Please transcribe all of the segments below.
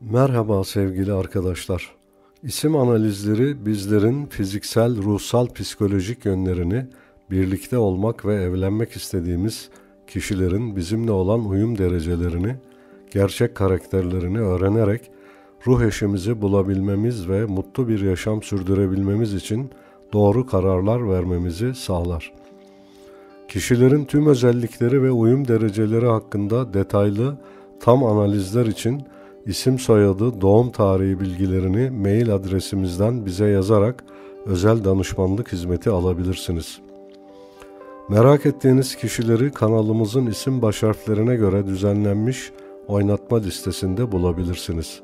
Merhaba sevgili arkadaşlar. İsim analizleri bizlerin fiziksel, ruhsal, psikolojik yönlerini birlikte olmak ve evlenmek istediğimiz kişilerin bizimle olan uyum derecelerini, gerçek karakterlerini öğrenerek ruh eşimizi bulabilmemiz ve mutlu bir yaşam sürdürebilmemiz için doğru kararlar vermemizi sağlar. Kişilerin tüm özellikleri ve uyum dereceleri hakkında detaylı, tam analizler için isim soyadı, doğum tarihi bilgilerini mail adresimizden bize yazarak özel danışmanlık hizmeti alabilirsiniz. Merak ettiğiniz kişileri kanalımızın isim baş harflerine göre düzenlenmiş oynatma listesinde bulabilirsiniz.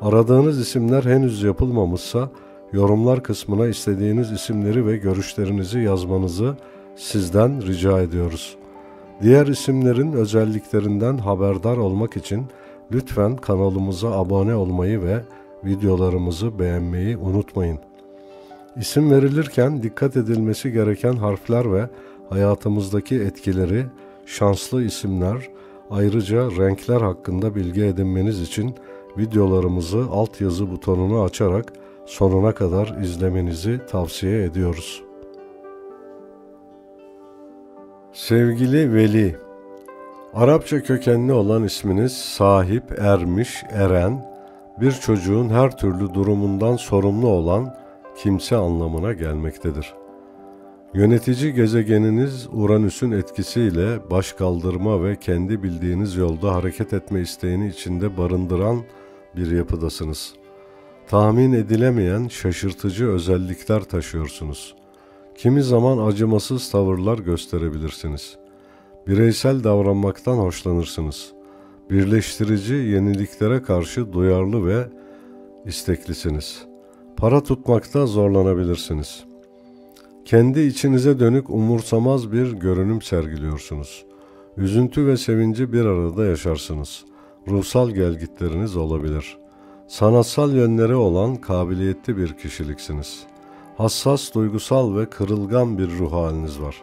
Aradığınız isimler henüz yapılmamışsa yorumlar kısmına istediğiniz isimleri ve görüşlerinizi yazmanızı sizden rica ediyoruz. Diğer isimlerin özelliklerinden haberdar olmak için lütfen kanalımıza abone olmayı ve videolarımızı beğenmeyi unutmayın. İsim verilirken dikkat edilmesi gereken harfler ve hayatımızdaki etkileri, şanslı isimler, ayrıca renkler hakkında bilgi edinmeniz için videolarımızı altyazı butonunu açarak sonuna kadar izlemenizi tavsiye ediyoruz. Sevgili Veli, Arapça kökenli olan isminiz sahip, ermiş, eren, bir çocuğun her türlü durumundan sorumlu olan kimse anlamına gelmektedir. Yönetici gezegeniniz Uranüs'ün etkisiyle baş kaldırma ve kendi bildiğiniz yolda hareket etme isteğini içinde barındıran bir yapıdasınız. Tahmin edilemeyen şaşırtıcı özellikler taşıyorsunuz. Kimi zaman acımasız tavırlar gösterebilirsiniz. Bireysel davranmaktan hoşlanırsınız. Birleştirici yeniliklere karşı duyarlı ve isteklisiniz. Para tutmakta zorlanabilirsiniz.'' Kendi içinize dönük umursamaz bir görünüm sergiliyorsunuz. Üzüntü ve sevinci bir arada yaşarsınız. Ruhsal gelgitleriniz olabilir. Sanatsal yönleri olan kabiliyetli bir kişiliksiniz. Hassas, duygusal ve kırılgan bir ruh haliniz var.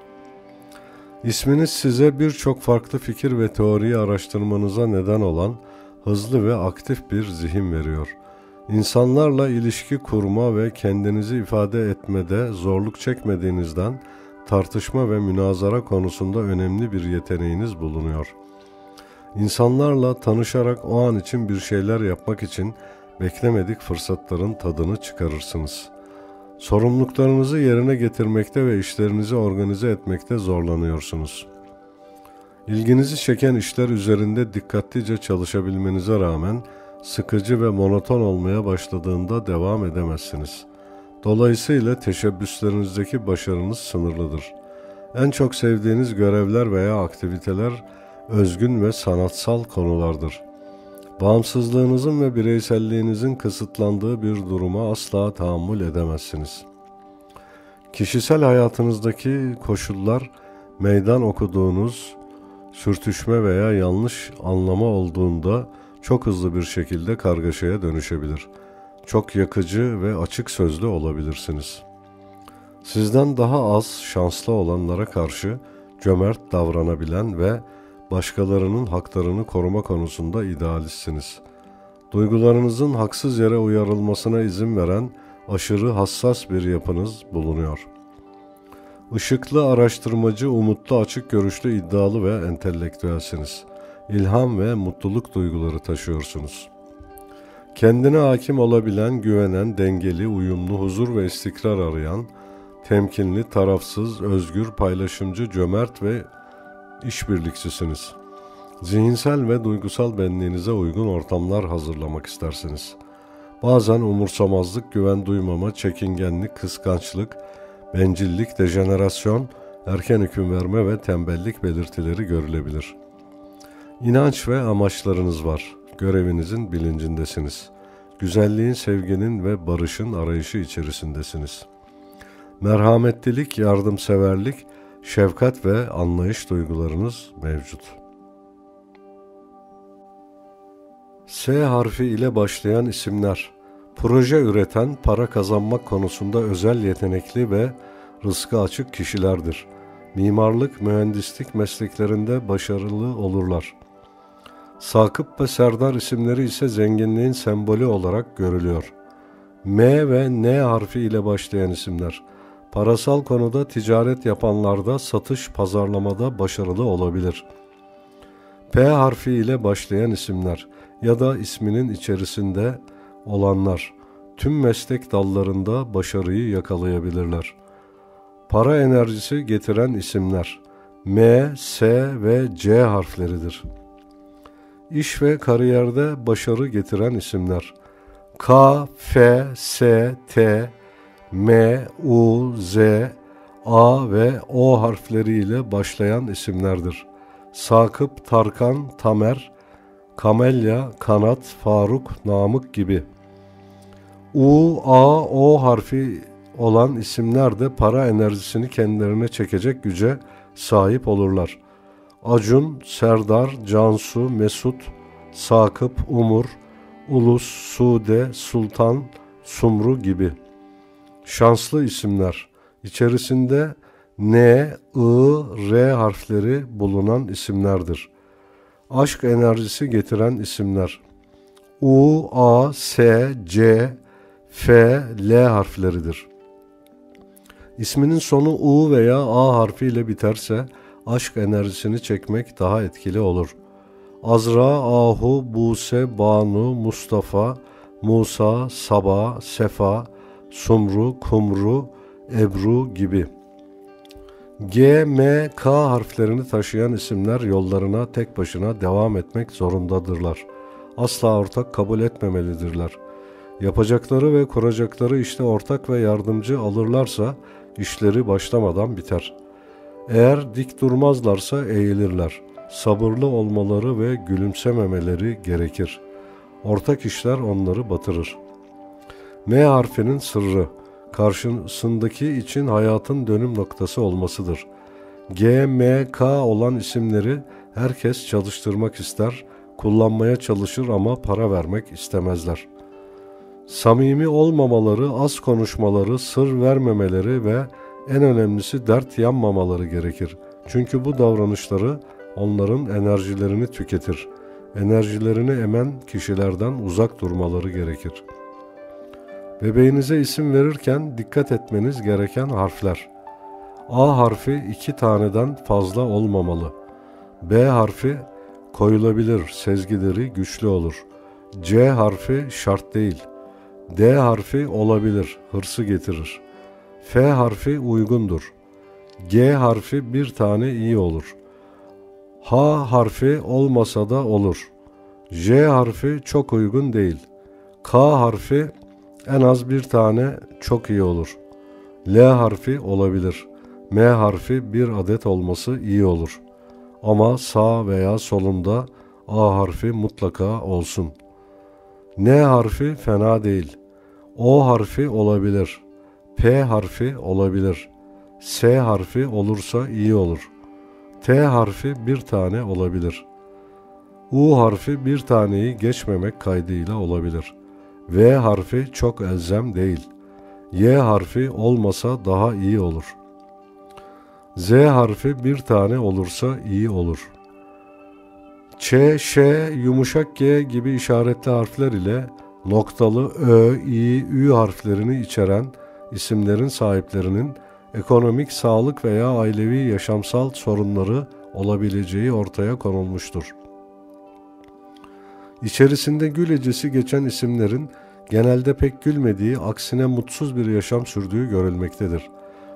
İsminiz size birçok farklı fikir ve teoriyi araştırmanıza neden olan hızlı ve aktif bir zihin veriyor.'' İnsanlarla ilişki kurma ve kendinizi ifade etmede zorluk çekmediğinizden tartışma ve münazara konusunda önemli bir yeteneğiniz bulunuyor. İnsanlarla tanışarak o an için bir şeyler yapmak için beklemedik fırsatların tadını çıkarırsınız. Sorumluluklarınızı yerine getirmekte ve işlerinizi organize etmekte zorlanıyorsunuz. İlginizi çeken işler üzerinde dikkatlice çalışabilmenize rağmen sıkıcı ve monoton olmaya başladığında devam edemezsiniz. Dolayısıyla teşebbüslerinizdeki başarınız sınırlıdır. En çok sevdiğiniz görevler veya aktiviteler özgün ve sanatsal konulardır. Bağımsızlığınızın ve bireyselliğinizin kısıtlandığı bir duruma asla tahammül edemezsiniz. Kişisel hayatınızdaki koşullar meydan okuduğunuz sürtüşme veya yanlış anlama olduğunda çok hızlı bir şekilde kargaşaya dönüşebilir. Çok yakıcı ve açık sözlü olabilirsiniz. Sizden daha az şanslı olanlara karşı cömert davranabilen ve başkalarının haklarını koruma konusunda idealistsiniz. Duygularınızın haksız yere uyarılmasına izin veren aşırı hassas bir yapınız bulunuyor. Işıklı, araştırmacı, umutlu, açık görüşlü, iddialı ve entelektüelsiniz ilham ve mutluluk duyguları taşıyorsunuz. Kendine hakim olabilen, güvenen, dengeli, uyumlu, huzur ve istikrar arayan, temkinli, tarafsız, özgür, paylaşımcı, cömert ve işbirlikçisiniz. Zihinsel ve duygusal benliğinize uygun ortamlar hazırlamak istersiniz. Bazen umursamazlık, güven duymama, çekingenlik, kıskançlık, bencillik, dejenerasyon, erken hüküm verme ve tembellik belirtileri görülebilir.'' İnanç ve amaçlarınız var. Görevinizin bilincindesiniz. Güzelliğin, sevginin ve barışın arayışı içerisindesiniz. Merhametlilik, yardımseverlik, şefkat ve anlayış duygularınız mevcut. S harfi ile başlayan isimler proje üreten, para kazanmak konusunda özel yetenekli ve rızkı açık kişilerdir. Mimarlık, mühendislik mesleklerinde başarılı olurlar. Sakıp ve Serdar isimleri ise zenginliğin sembolü olarak görülüyor. M ve N harfi ile başlayan isimler. Parasal konuda ticaret yapanlarda satış pazarlamada başarılı olabilir. P harfi ile başlayan isimler ya da isminin içerisinde olanlar tüm meslek dallarında başarıyı yakalayabilirler. Para enerjisi getiren isimler M, S ve C harfleridir. İş ve kariyerde başarı getiren isimler K, F, S, T, M, U, Z, A ve O harfleriyle başlayan isimlerdir. Sakıp, Tarkan, Tamer, Kamelya, Kanat, Faruk, Namık gibi. U, A, O harfi olan isimler de para enerjisini kendilerine çekecek güce sahip olurlar. Acun, Serdar, Cansu, Mesut, Sakıp, Umur, Ulus, Sude, Sultan, Sumru gibi. Şanslı isimler. İçerisinde N, I, R harfleri bulunan isimlerdir. Aşk enerjisi getiren isimler. U, A, S, C, F, L harfleridir. İsminin sonu U veya A harfiyle biterse aşk enerjisini çekmek daha etkili olur. Azra, Ahu, Buse, Banu, Mustafa, Musa, Saba, Sefa, Sumru, Kumru, Ebru gibi. G, M, K harflerini taşıyan isimler yollarına tek başına devam etmek zorundadırlar. Asla ortak kabul etmemelidirler. Yapacakları ve kuracakları işte ortak ve yardımcı alırlarsa işleri başlamadan biter. Eğer dik durmazlarsa eğilirler. Sabırlı olmaları ve gülümsememeleri gerekir. Ortak işler onları batırır. M harfinin sırrı, karşısındaki için hayatın dönüm noktası olmasıdır. G, M, K olan isimleri herkes çalıştırmak ister, kullanmaya çalışır ama para vermek istemezler. Samimi olmamaları, az konuşmaları, sır vermemeleri ve en önemlisi dert yanmamaları gerekir. Çünkü bu davranışları onların enerjilerini tüketir. Enerjilerini emen kişilerden uzak durmaları gerekir. Bebeğinize isim verirken dikkat etmeniz gereken harfler. A harfi iki taneden fazla olmamalı. B harfi koyulabilir, sezgileri güçlü olur. C harfi şart değil. D harfi olabilir, hırsı getirir. F harfi uygundur. G harfi bir tane iyi olur. H harfi olmasa da olur. J harfi çok uygun değil. K harfi en az bir tane çok iyi olur. L harfi olabilir. M harfi bir adet olması iyi olur. Ama sağ veya solunda A harfi mutlaka olsun. N harfi fena değil. O harfi olabilir. P harfi olabilir. S harfi olursa iyi olur. T harfi bir tane olabilir. U harfi bir taneyi geçmemek kaydıyla olabilir. V harfi çok elzem değil. Y harfi olmasa daha iyi olur. Z harfi bir tane olursa iyi olur. Ç, Ş, yumuşak G gibi işaretli harfler ile noktalı Ö, İ, Ü harflerini içeren isimlerin sahiplerinin ekonomik, sağlık veya ailevi yaşamsal sorunları olabileceği ortaya konulmuştur. İçerisinde gül geçen isimlerin genelde pek gülmediği, aksine mutsuz bir yaşam sürdüğü görülmektedir.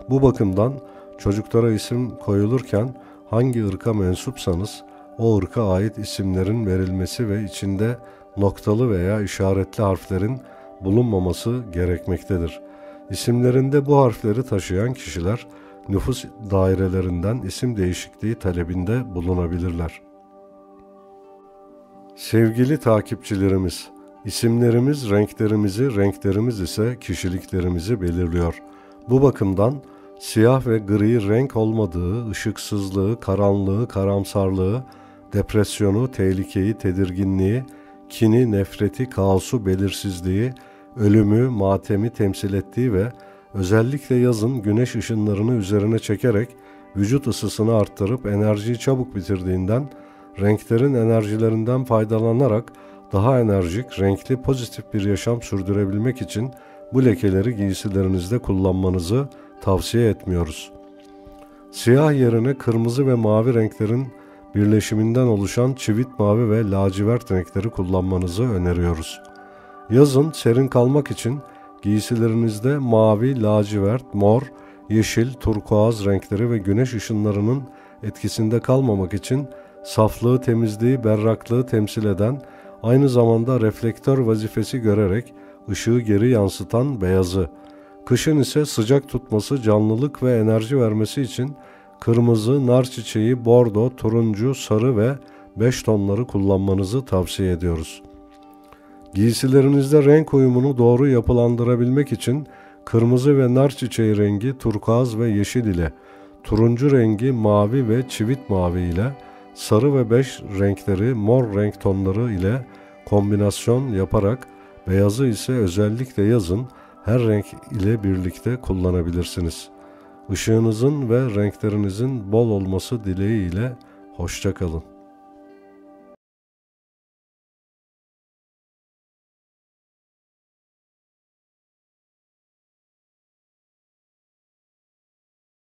Bu bakımdan çocuklara isim koyulurken hangi ırka mensupsanız o ırka ait isimlerin verilmesi ve içinde noktalı veya işaretli harflerin bulunmaması gerekmektedir. İsimlerinde bu harfleri taşıyan kişiler nüfus dairelerinden isim değişikliği talebinde bulunabilirler. Sevgili takipçilerimiz, isimlerimiz renklerimizi, renklerimiz ise kişiliklerimizi belirliyor. Bu bakımdan siyah ve gri renk olmadığı, ışıksızlığı, karanlığı, karamsarlığı, depresyonu, tehlikeyi, tedirginliği, kini, nefreti, kaosu, belirsizliği, ölümü, matemi temsil ettiği ve özellikle yazın güneş ışınlarını üzerine çekerek vücut ısısını arttırıp enerjiyi çabuk bitirdiğinden renklerin enerjilerinden faydalanarak daha enerjik, renkli, pozitif bir yaşam sürdürebilmek için bu lekeleri giysilerinizde kullanmanızı tavsiye etmiyoruz. Siyah yerine kırmızı ve mavi renklerin birleşiminden oluşan çivit mavi ve lacivert renkleri kullanmanızı öneriyoruz. Yazın serin kalmak için giysilerinizde mavi, lacivert, mor, yeşil, turkuaz renkleri ve güneş ışınlarının etkisinde kalmamak için saflığı, temizliği, berraklığı temsil eden, aynı zamanda reflektör vazifesi görerek ışığı geri yansıtan beyazı, kışın ise sıcak tutması, canlılık ve enerji vermesi için kırmızı, nar çiçeği, bordo, turuncu, sarı ve beş tonları kullanmanızı tavsiye ediyoruz. Giysilerinizde renk uyumunu doğru yapılandırabilmek için kırmızı ve nar çiçeği rengi turkuaz ve yeşil ile, turuncu rengi mavi ve çivit mavi ile, sarı ve beş renkleri mor renk tonları ile kombinasyon yaparak beyazı ise özellikle yazın her renk ile birlikte kullanabilirsiniz. Işığınızın ve renklerinizin bol olması dileğiyle hoşçakalın.